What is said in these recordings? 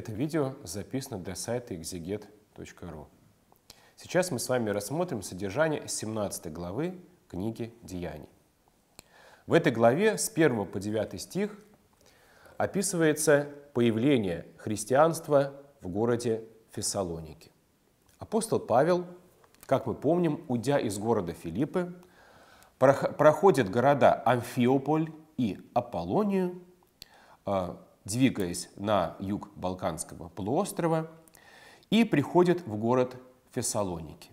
Это видео записано для сайта exeget.ru. Сейчас мы с вами рассмотрим содержание 17 главы книги «Деяний». В этой главе с 1 по 9 стих описывается появление христианства в городе Фессалоники. Апостол Павел, как мы помним, уйдя из города Филиппы, проходит города Амфиополь и Аполлонию, а, двигаясь на юг Балканского полуострова, и приходит в город Фессалоники.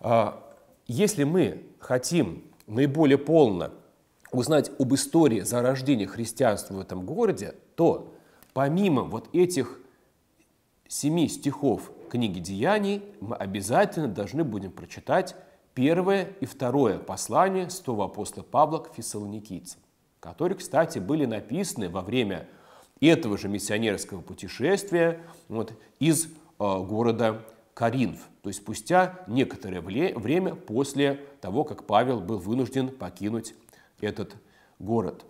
А, если мы хотим наиболее полно узнать об истории зарождения христианства в этом городе, то помимо вот этих семи стихов книги «Деяний» мы обязательно должны будем прочитать первое и второе послание святого апостола Павла к фессалоникийцам которые, кстати, были написаны во время этого же миссионерского путешествия вот, из э, города Каринф, то есть спустя некоторое время после того, как Павел был вынужден покинуть этот город.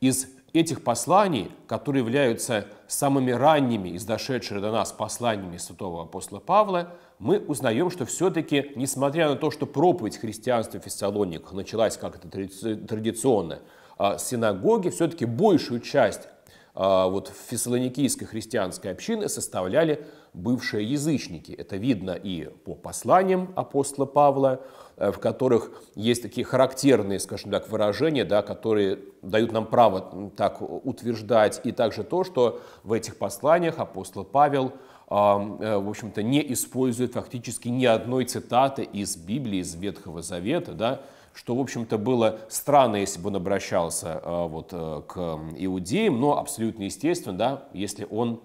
Из этих посланий, которые являются самыми ранними из дошедших до нас посланиями святого апостола Павла, мы узнаем, что все-таки, несмотря на то, что проповедь христианства в Фессалониках началась как-то традиционно, а, синагоги все-таки большую часть а, вот фессалоникийской христианской общины составляли бывшие язычники. Это видно и по посланиям апостола Павла, э, в которых есть такие характерные, скажем так, выражения, да, которые дают нам право так утверждать, и также то, что в этих посланиях апостол Павел в общем-то, не использует фактически ни одной цитаты из Библии, из Ветхого Завета, да, что, в общем-то, было странно, если бы он обращался э, вот, э, к иудеям, но абсолютно естественно, да, если он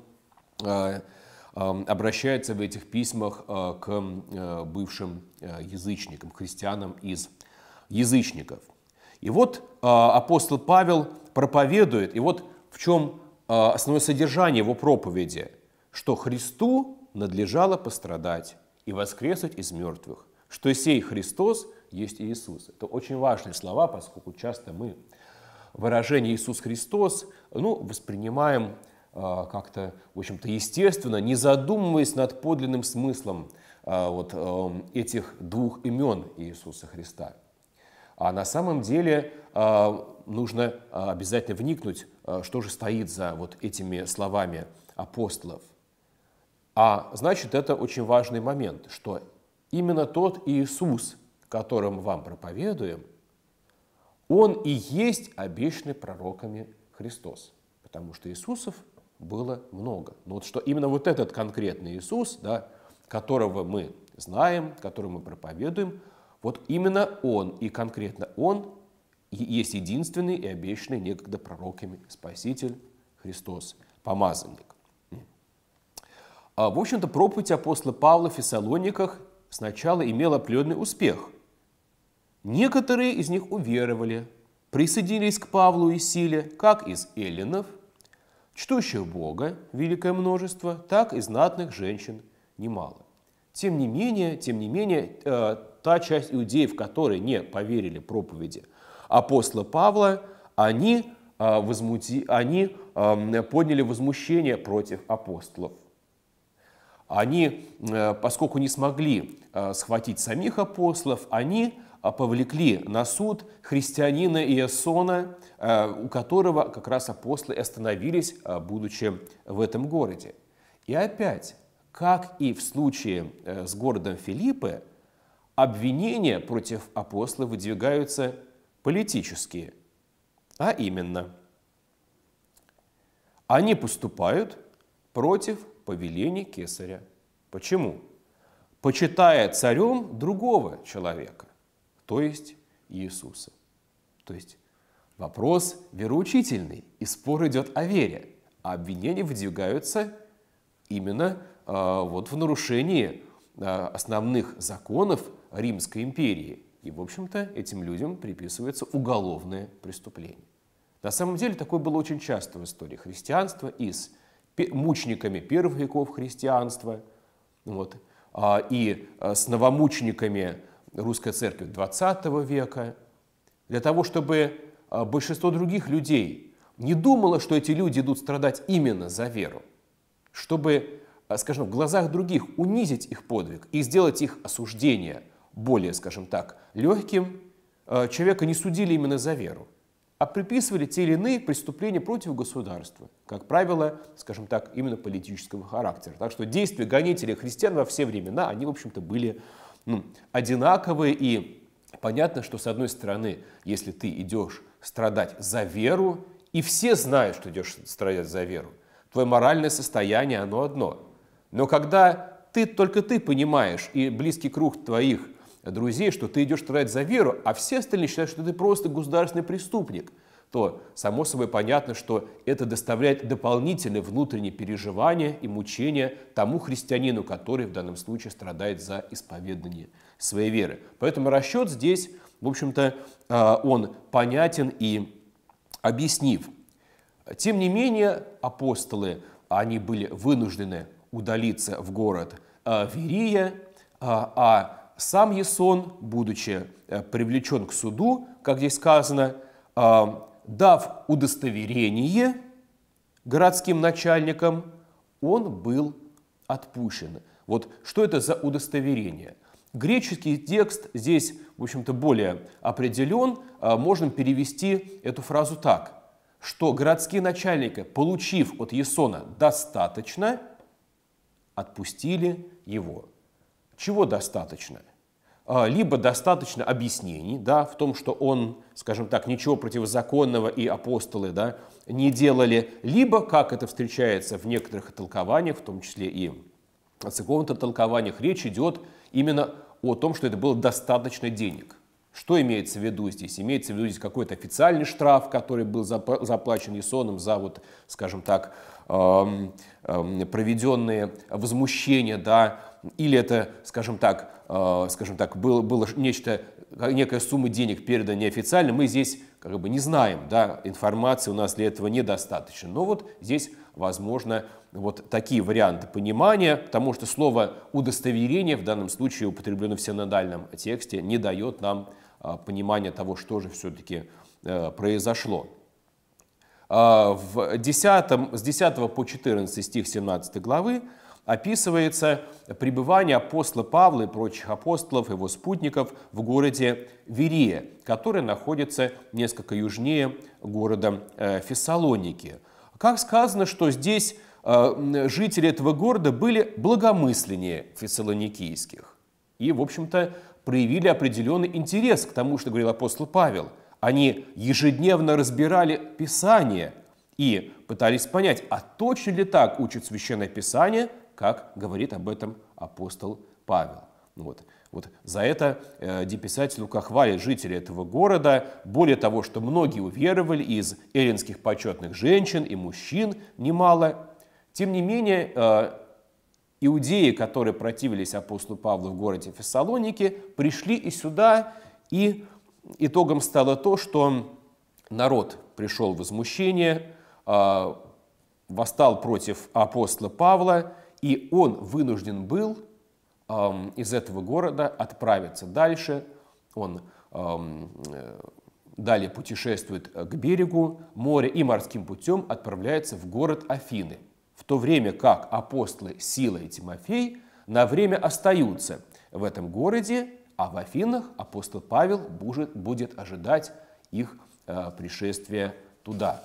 э, обращается в этих письмах к бывшим язычникам, христианам из язычников. И вот апостол Павел проповедует, и вот в чем основное содержание его проповеди, что Христу надлежало пострадать и воскреснуть из мертвых, что сей Христос – есть Иисус. Это очень важные слова, поскольку часто мы выражение Иисус Христос ну, воспринимаем э, как-то, в общем-то, естественно, не задумываясь над подлинным смыслом э, вот, э, этих двух имен Иисуса Христа. А на самом деле э, нужно обязательно вникнуть, что же стоит за вот этими словами апостолов. А значит, это очень важный момент, что именно тот Иисус, которым вам проповедуем, он и есть обещанный пророками Христос. Потому что Иисусов было много. Но вот что именно вот этот конкретный Иисус, да, которого мы знаем, которого мы проповедуем, вот именно Он и конкретно Он есть единственный и обещанный некогда пророками Спаситель Христос, помазанник. А, в общем-то, проповедь апостола Павла в Фессалониках сначала имела определенный успех – Некоторые из них уверовали, присоединились к Павлу и Силе, как из эллинов, чтущих Бога, великое множество, так и знатных женщин немало. Тем не менее, тем не менее, э, та часть иудеев, которые не поверили проповеди апостола Павла, они, э, возмути, они э, подняли возмущение против апостолов. Они, поскольку не смогли схватить самих апостолов, они а повлекли на суд христианина Иосона, э, у которого как раз апостолы остановились, э, будучи в этом городе. И опять, как и в случае э, с городом Филиппы, обвинения против апостола выдвигаются политические, а именно, они поступают против повеления кесаря. Почему? Почитая царем другого человека то есть Иисуса. То есть вопрос вероучительный, и спор идет о вере, а обвинения выдвигаются именно э, вот в нарушении э, основных законов Римской империи. И, в общем-то, этим людям приписывается уголовное преступление. На самом деле, такое было очень часто в истории христианства и с мучениками первых веков христианства, вот, а, и э, с новомучениками русской церкви XX века, для того, чтобы а, большинство других людей не думала, что эти люди идут страдать именно за веру, чтобы, скажем, в глазах других унизить их подвиг и сделать их осуждение более, скажем так, легким, человека не судили именно за веру, а приписывали те или иные преступления против государства, как правило, скажем так, именно политического характера. Так что действия гонителей христиан во все времена, они, в общем-то, были ну, одинаковые и понятно, что с одной стороны, если ты идешь страдать за веру, и все знают, что идешь страдать за веру, твое моральное состояние, оно одно. Но когда ты, только ты понимаешь, и близкий круг твоих друзей, что ты идешь страдать за веру, а все остальные считают, что ты просто государственный преступник, то само собой понятно, что это доставляет дополнительные внутренние переживания и мучения тому христианину, который в данном случае страдает за исповедание своей веры. Поэтому расчет здесь, в общем-то, а, он понятен и объяснив. Тем не менее, апостолы, они были вынуждены удалиться в город а, Верия, а, а сам Есон, будучи э, привлечен к суду, как здесь сказано, дав удостоверение городским начальникам, он был отпущен. Вот что это за удостоверение? Греческий текст здесь, в общем-то, более определен. А, можно перевести эту фразу так, что городские начальники, получив от Есона достаточно, отпустили его. Чего достаточно? А, либо достаточно объяснений да, в том, что он, скажем так, ничего противозаконного и апостолы да, не делали, либо, как это встречается в некоторых толкованиях, в том числе и в церковных толкованиях, речь идет именно о том, что это было достаточно денег. Что имеется в виду здесь? Имеется в виду здесь какой-то официальный штраф, который был заплачен Есоном за, вот, скажем так, проведенные возмущения, да, или это, скажем так, э, скажем так, было, было нечто, некая сумма денег передана неофициально, мы здесь как бы не знаем, да, информации у нас для этого недостаточно. Но вот здесь возможно вот такие варианты понимания, потому что слово «удостоверение» в данном случае употреблено в синодальном тексте, не дает нам а, понимания того, что же все-таки э, произошло. А, в 10, с 10 по 14 стих 17 главы описывается пребывание апостола Павла и прочих апостолов, его спутников в городе Верия, который находится несколько южнее города э, Фессалоники. Как сказано, что здесь э, жители этого города были благомысленнее фессалоникийских и, в общем-то, проявили определенный интерес к тому, что говорил апостол Павел. Они ежедневно разбирали Писание и пытались понять, а точно ли так учит Священное Писание, как говорит об этом апостол Павел. Вот. Вот за это э, писатель Лука хвалит жителей этого города. Более того, что многие уверовали из эллинских почетных женщин и мужчин немало. Тем не менее, э, иудеи, которые противились апостолу Павлу в городе Фессалоники, пришли и сюда, и итогом стало то, что народ пришел в возмущение, э, восстал против апостола Павла, и он вынужден был из этого города отправиться дальше. Он э, далее путешествует к берегу моря и морским путем отправляется в город Афины, в то время как апостолы Сила и Тимофей на время остаются в этом городе, а в Афинах апостол Павел будет, будет ожидать их э, пришествия туда.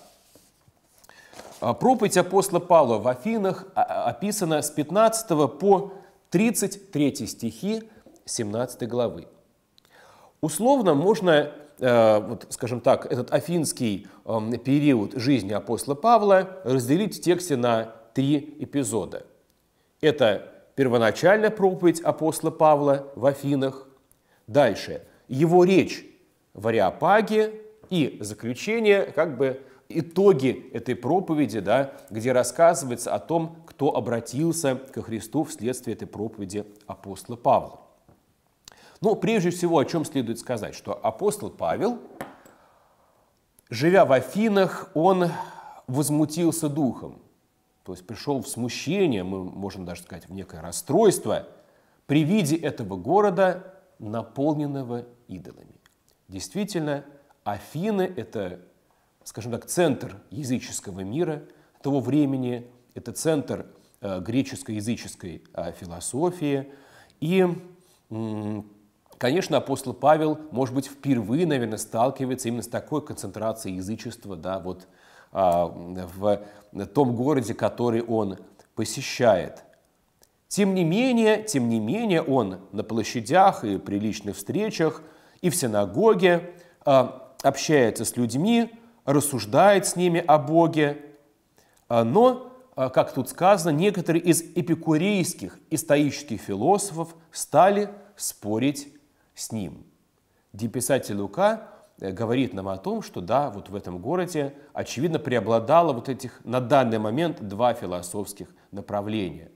А проповедь апостола Павла в Афинах а, описана с 15 по 33 стихи 17 главы. Условно можно, э, вот, скажем так, этот афинский эм, период жизни апостола Павла разделить в тексте на три эпизода. Это первоначальная проповедь апостола Павла в Афинах, дальше его речь в Ариапаге и заключение, как бы итоги этой проповеди, да, где рассказывается о том, кто обратился ко Христу вследствие этой проповеди апостола Павла. Но прежде всего, о чем следует сказать, что апостол Павел, живя в Афинах, он возмутился духом, то есть пришел в смущение, мы можем даже сказать, в некое расстройство при виде этого города, наполненного идолами. Действительно, Афины – это скажем так, центр языческого мира того времени, это центр э, греческо-языческой э, философии. И, конечно, апостол Павел, может быть, впервые, наверное, сталкивается именно с такой концентрацией язычества да, вот, а, в том городе, который он посещает. Тем не менее, тем не менее, он на площадях и при личных встречах и в синагоге а, общается с людьми, рассуждает с ними о Боге, а, но, а, как тут сказано, некоторые из эпикурейских и стоических философов стали спорить с ним. Где писатель Лука э, говорит нам о том, что да, вот в этом городе, очевидно, преобладало вот этих на данный момент два философских направления –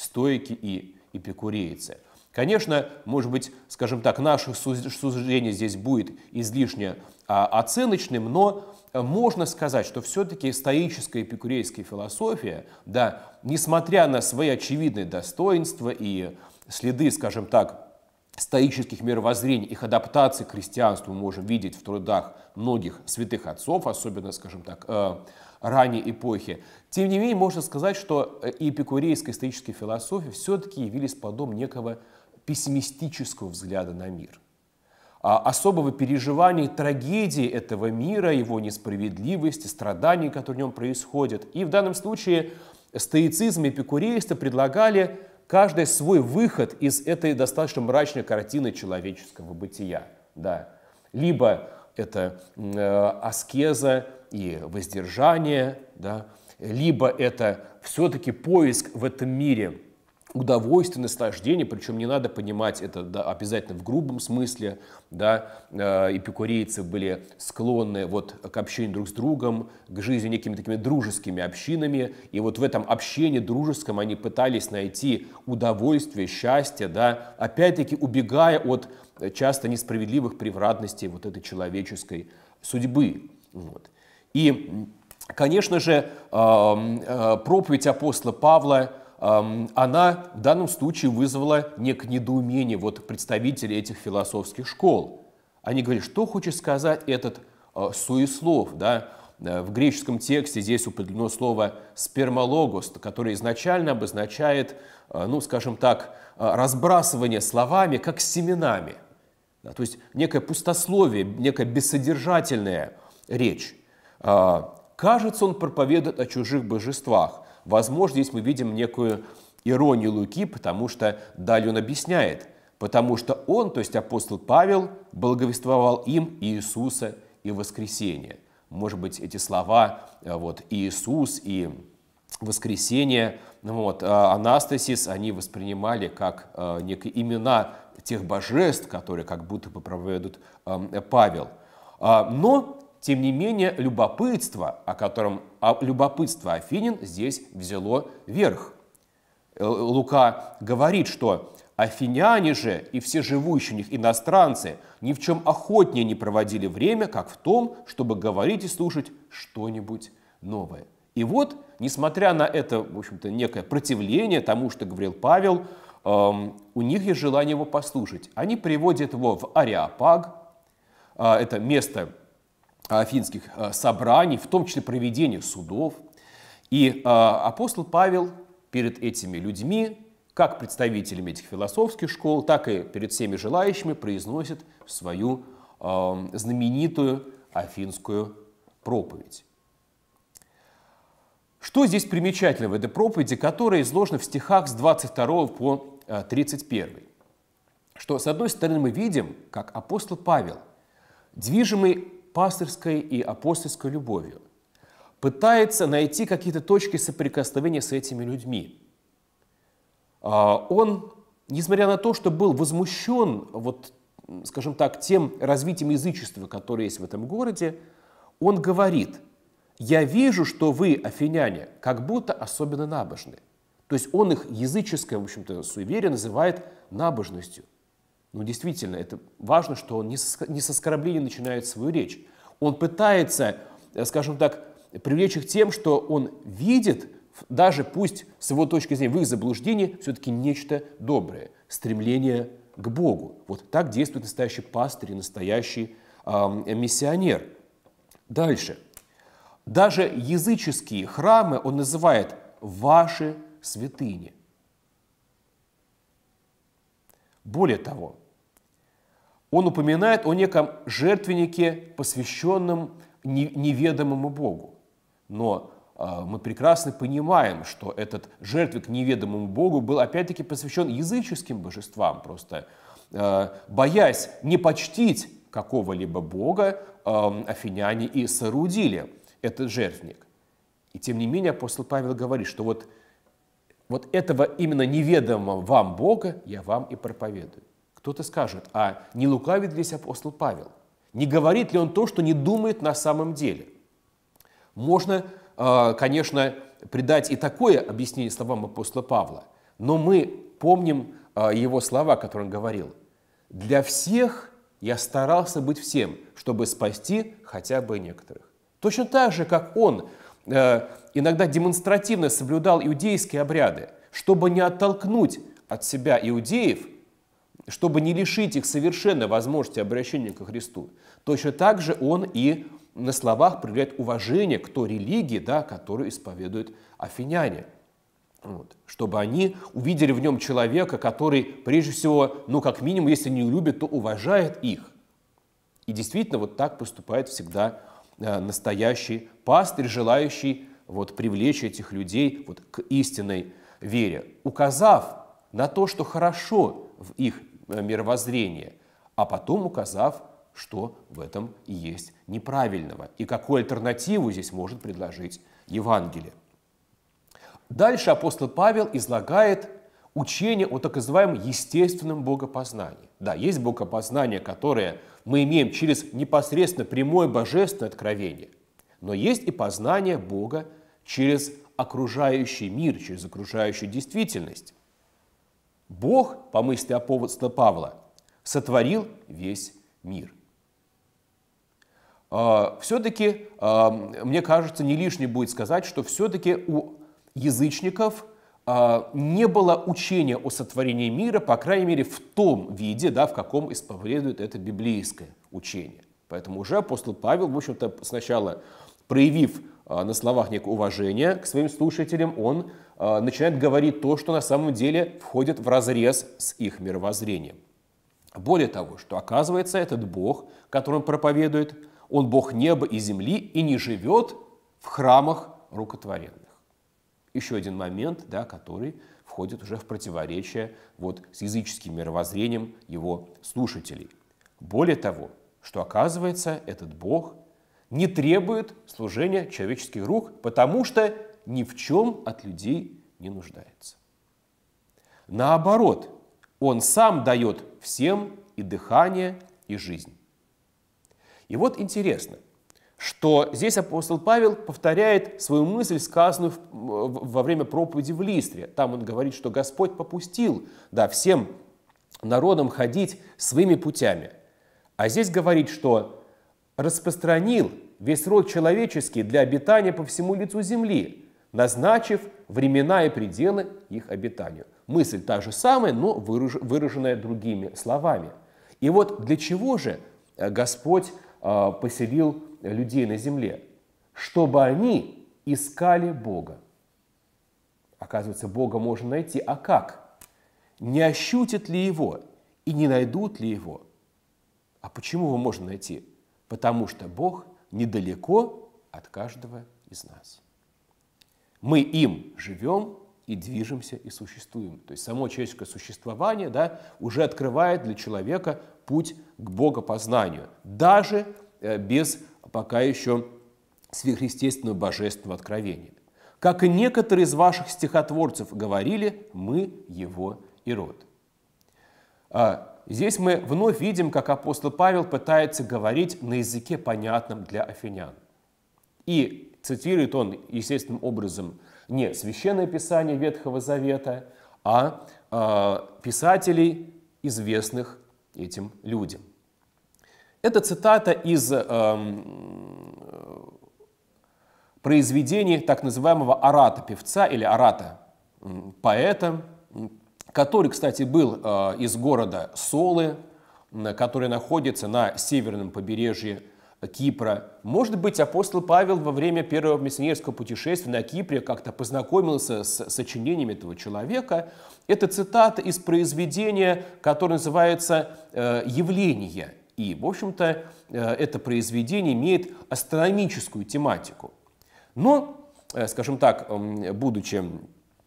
стоики и эпикурейцы – Конечно, может быть, скажем так, наше суждение здесь будет излишне а, оценочным, но можно сказать, что все-таки стоическая эпикурейская философия, да, несмотря на свои очевидные достоинства и следы, скажем так, стоических мировоззрений, их адаптации к христианству мы можем видеть в трудах многих святых отцов, особенно, скажем так, э, ранней эпохи. Тем не менее, можно сказать, что э, эпикурейская историческая философия все-таки явились подобием некого пессимистического взгляда на мир, а особого переживания трагедии этого мира, его несправедливости, страданий, которые в нем происходят. И в данном случае стоицизм и эпикурейство предлагали каждый свой выход из этой достаточно мрачной картины человеческого бытия. Да. Либо это э, аскеза и воздержание, да, либо это все-таки поиск в этом мире удовольствие, наслаждение, причем не надо понимать это да, обязательно в грубом смысле, да, э, эпикурейцы были склонны вот к общению друг с другом, к жизни некими такими дружескими общинами, и вот в этом общении дружеском они пытались найти удовольствие, счастье, да, опять-таки убегая от часто несправедливых превратностей вот этой человеческой судьбы. Вот. И, конечно же, э, проповедь апостола Павла она в данном случае вызвала некое недоумение вот представителей этих философских школ. Они говорят, что хочет сказать этот э, суеслов, да? В греческом тексте здесь употреблено слово спермологос, которое изначально обозначает, э, ну, скажем так, разбрасывание словами, как семенами. То есть некое пустословие, некая бессодержательная речь. Кажется, он проповедует о чужих божествах. Возможно, здесь мы видим некую иронию Луки, потому что далее он объясняет, потому что он, то есть апостол Павел, благовествовал им Иисуса и воскресение. Может быть, эти слова э, вот, Иисус и воскресение, вот, э, Анастасис, они воспринимали как э, некие имена тех божеств, которые как будто бы проповедует Павел. А, но тем не менее, любопытство, о котором а любопытство Афинин здесь взяло верх. Э, Лука говорит, что афиняне же и все живущие у них иностранцы ни в чем охотнее не проводили время, как в том, чтобы говорить и слушать что-нибудь новое. И вот, несмотря на это, в общем-то, некое противление тому, что говорил Павел, эм, у них есть желание его послушать. Они приводят его в Ариапаг, э, это место афинских э, собраний, в том числе проведения судов. И э, апостол Павел перед этими людьми, как представителями этих философских школ, так и перед всеми желающими произносит свою э, знаменитую афинскую проповедь. Что здесь примечательно в этой проповеди, которая изложена в стихах с 22 по 31? Что, с одной стороны, мы видим, как апостол Павел, движимый пастырской и апостольской любовью, пытается найти какие-то точки соприкосновения с этими людьми. А, он, несмотря на то, что был возмущен, вот, скажем так, тем развитием язычества, которое есть в этом городе, он говорит, я вижу, что вы, афиняне, как будто особенно набожны. То есть он их языческое, в общем-то, суеверие называет набожностью. Ну, действительно, это важно, что он не с оскорбления начинает свою речь. Он пытается, э, скажем так, привлечь их тем, что он видит, даже пусть с его точки зрения в их заблуждении, все-таки нечто доброе, стремление к Богу. Вот так действует настоящий пастырь и настоящий э, миссионер. Дальше. даже языческие храмы он называет «ваши святыни». Более того, он упоминает о неком жертвеннике, посвященном неведомому Богу. Но а, мы прекрасно понимаем, что этот жертвик неведомому Богу был опять-таки посвящен языческим божествам, просто а, боясь не почтить какого-либо бога, а, афиняне и соорудили этот жертвник. И тем не менее апостол Павел говорит, что вот, вот этого именно неведомого вам Бога я вам и проповедую. Кто-то скажет, а не лукавит ли здесь апостол Павел? Не говорит ли он то, что не думает на самом деле? Можно, а, конечно, придать и такое объяснение словам апостола Павла, но мы помним а, его слова, которые он говорил. «Для всех я старался быть всем, чтобы спасти хотя бы некоторых». Точно так же, как он э, иногда демонстративно соблюдал иудейские обряды, чтобы не оттолкнуть от себя иудеев – чтобы не лишить их совершенно возможности обращения ко Христу, точно так же он и на словах проявляет уважение к той религии, да, которую исповедуют афиняне. Вот. Чтобы они увидели в нем человека, который, прежде всего, ну, как минимум, если не любит, то уважает их. И действительно, вот так поступает всегда э, настоящий пастырь, желающий вот, привлечь этих людей вот, к истинной вере, указав на то, что хорошо в их мировоззрения, а потом указав, что в этом и есть неправильного, и какую альтернативу здесь может предложить Евангелие. Дальше апостол Павел излагает учение о так называемом естественном богопознании. Да, есть богопознание, которое мы имеем через непосредственно прямое божественное откровение, но есть и познание Бога через окружающий мир, через окружающую действительность. Бог, по мысли апостола Павла, сотворил весь мир. А, все-таки, а, мне кажется, не лишне будет сказать, что все-таки у язычников а, не было учения о сотворении мира, по крайней мере, в том виде, да, в каком исповедует это библейское учение. Поэтому уже апостол Павел, в общем-то, сначала проявив на словах некое уважение к своим слушателям, он а, начинает говорить то, что на самом деле входит в разрез с их мировоззрением. Более того, что оказывается этот Бог, который он проповедует, он Бог неба и земли и не живет в храмах рукотворенных. Еще один момент, да, который входит уже в противоречие вот, с языческим мировоззрением его слушателей. Более того, что оказывается, этот Бог не требует служения человеческих рук, потому что ни в чем от людей не нуждается. Наоборот, Он сам дает всем и дыхание, и жизнь. И вот интересно, что здесь апостол Павел повторяет свою мысль, сказанную во время проповеди в Листре. Там он говорит, что Господь попустил да, всем народам ходить своими путями. А здесь говорит, что распространил весь род человеческий для обитания по всему лицу земли, назначив времена и пределы их обитанию. Мысль та же самая, но выраженная другими словами. И вот для чего же э, Господь э, поселил людей на земле? Чтобы они искали Бога. Оказывается, Бога можно найти. А как? Не ощутят ли Его и не найдут ли Его? А почему его можно найти? Потому что Бог недалеко от каждого из нас. Мы им живем и движемся и существуем. То есть само человеческое существование да, уже открывает для человека путь к богопознанию, даже э, без пока еще сверхъестественного божественного откровения. Как и некоторые из ваших стихотворцев говорили, мы его и род. Здесь мы вновь видим, как апостол Павел пытается говорить на языке, понятном для афинян. И цитирует он естественным образом не священное писание Ветхого Завета, а э, писателей, известных этим людям. Это цитата из э, произведений так называемого арата-певца или арата-поэта, который, кстати, был э, из города Солы, который находится на северном побережье Кипра. Может быть, апостол Павел во время первого миссионерского путешествия на Кипре как-то познакомился с сочинениями этого человека. Это цитата из произведения, которое называется э, «Явление». И, в общем-то, э, это произведение имеет астрономическую тематику. Но, скажем так, будучи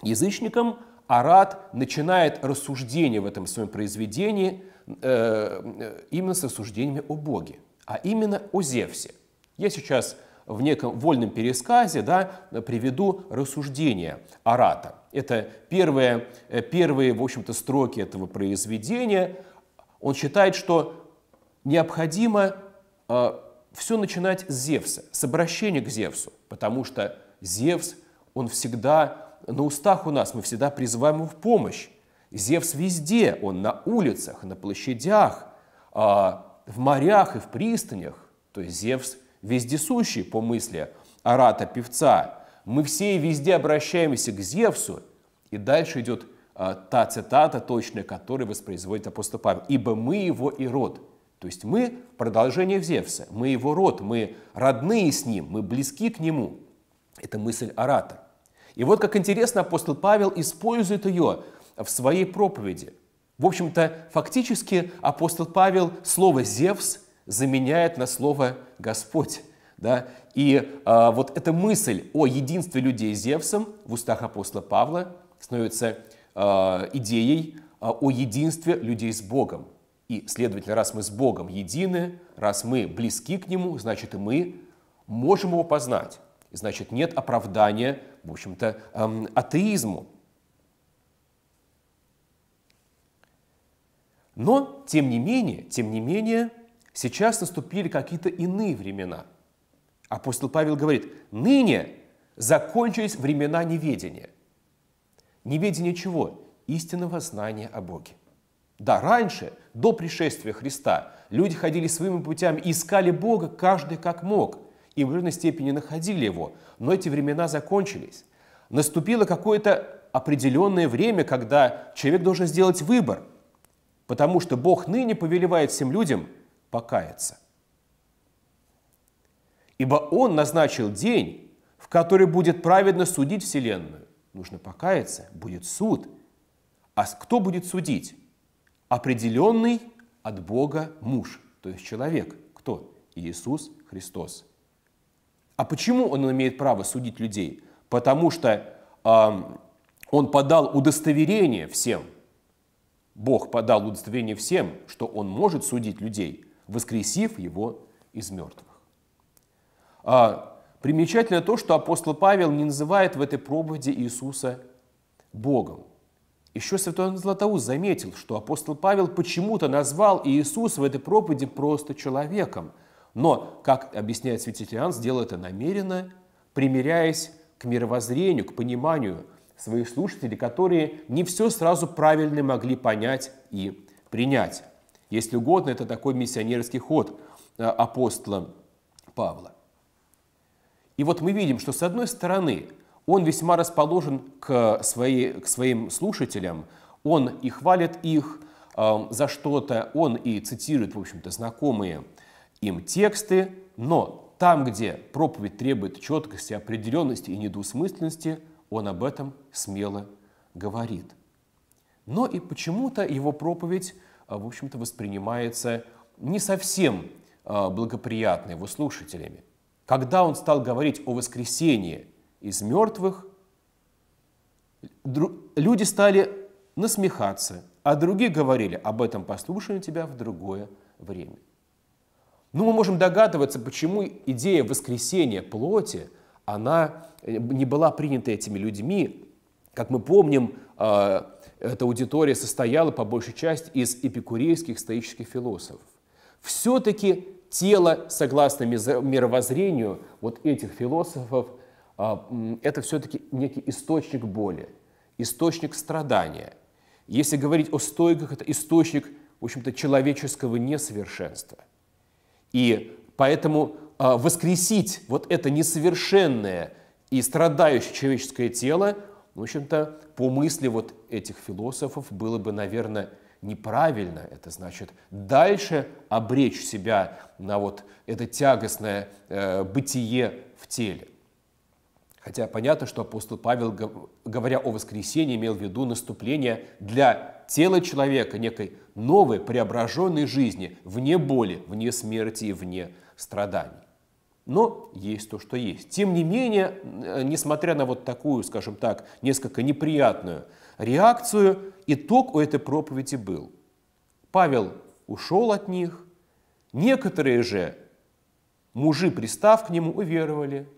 язычником, Арат начинает рассуждение в этом своем произведении именно с рассуждениями о Боге а именно о Зевсе. Я сейчас в неком вольном пересказе да, приведу рассуждение Арата. Это первые, э, первые, в общем-то, строки этого произведения. Он считает, что необходимо э, все начинать с Зевса, с обращения к Зевсу, потому что Зевс, он всегда на устах у нас, мы всегда призываем его в помощь. Зевс везде, он на улицах, на площадях, э, в морях и в пристанях, то есть Зевс вездесущий по мысли Арата, певца, мы все и везде обращаемся к Зевсу, и дальше идет а, та цитата точная, которую воспроизводит апостол Павел. «Ибо мы его и род». То есть мы продолжение Зевса, мы его род, мы родные с ним, мы близки к нему. Это мысль Арата. И вот как интересно апостол Павел использует ее в своей проповеди – в общем-то, фактически апостол Павел слово «Зевс» заменяет на слово «Господь». Да? И а, вот эта мысль о единстве людей с Зевсом в устах апостола Павла становится а, идеей а, о единстве людей с Богом. И, следовательно, раз мы с Богом едины, раз мы близки к Нему, значит и мы можем Его познать. И значит, нет оправдания, в общем-то, атеизму. Но, тем не менее, тем не менее, сейчас наступили какие-то иные времена. Апостол Павел говорит, ныне закончились времена неведения. Неведение чего? Истинного знания о Боге. Да, раньше, до пришествия Христа, люди ходили своими путями и искали Бога каждый как мог, и в определенной степени находили Его. Но эти времена закончились. Наступило какое-то определенное время, когда человек должен сделать выбор – потому что Бог ныне повелевает всем людям покаяться. Ибо Он назначил день, в который будет праведно судить Вселенную. Нужно покаяться, будет суд. А кто будет судить? Определенный от Бога муж, то есть человек. Кто? Иисус Христос. А почему он имеет право судить людей? Потому что э, он подал удостоверение всем – Бог подал удостоверение всем, что Он может судить людей, воскресив его из мертвых. А, примечательно то, что апостол Павел не называет в этой проповеди Иисуса Богом. Еще святой Златоуст заметил, что апостол Павел почему-то назвал Иисуса в этой проповеди просто человеком. Но, как объясняет святитель Иоанн, сделал это намеренно, примиряясь к мировоззрению, к пониманию своих слушателей, которые не все сразу правильно могли понять и принять. Если угодно, это такой миссионерский ход э, апостола Павла. И вот мы видим, что с одной стороны он весьма расположен к, своей, к своим слушателям, он и хвалит их э, за что-то, он и цитирует, в общем-то, знакомые им тексты, но там, где проповедь требует четкости, определенности и недвусмысленности – он об этом смело говорит. Но и почему-то его проповедь, а, в общем-то, воспринимается не совсем а, благоприятно его слушателями. Когда он стал говорить о воскресении из мертвых, люди стали насмехаться, а другие говорили, об этом послушаем тебя в другое время. Ну, мы можем догадываться, почему идея воскресения плоти – она э, не была принята этими людьми. Как мы помним, э, эта аудитория состояла по большей части из эпикурейских стоических философов. Все-таки тело, согласно мировоззрению вот этих философов, э, это все-таки некий источник боли, источник страдания. Если говорить о стойках, это источник, в общем-то, человеческого несовершенства. И поэтому а, воскресить вот это несовершенное и страдающее человеческое тело, в общем-то, по мысли вот этих философов было бы, наверное, неправильно, это значит дальше обречь себя на вот это тягостное э, бытие в теле. Хотя понятно, что апостол Павел, говоря о воскресении, имел в виду наступление для тела человека некой новой, преображенной жизни, вне боли, вне смерти и вне страданий. Но есть то, что есть. Тем не менее, э, несмотря на вот такую, скажем так, несколько неприятную реакцию, итог у этой проповеди был. Павел ушел от них, некоторые же мужи, пристав к нему, уверовали,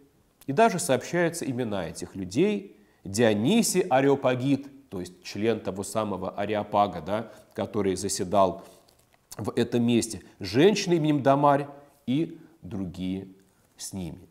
и даже сообщаются имена этих людей. Дионисий Ареопагит, то есть член того самого Ареопага, да, который заседал в этом месте, женщина именем Дамарь и другие с ними.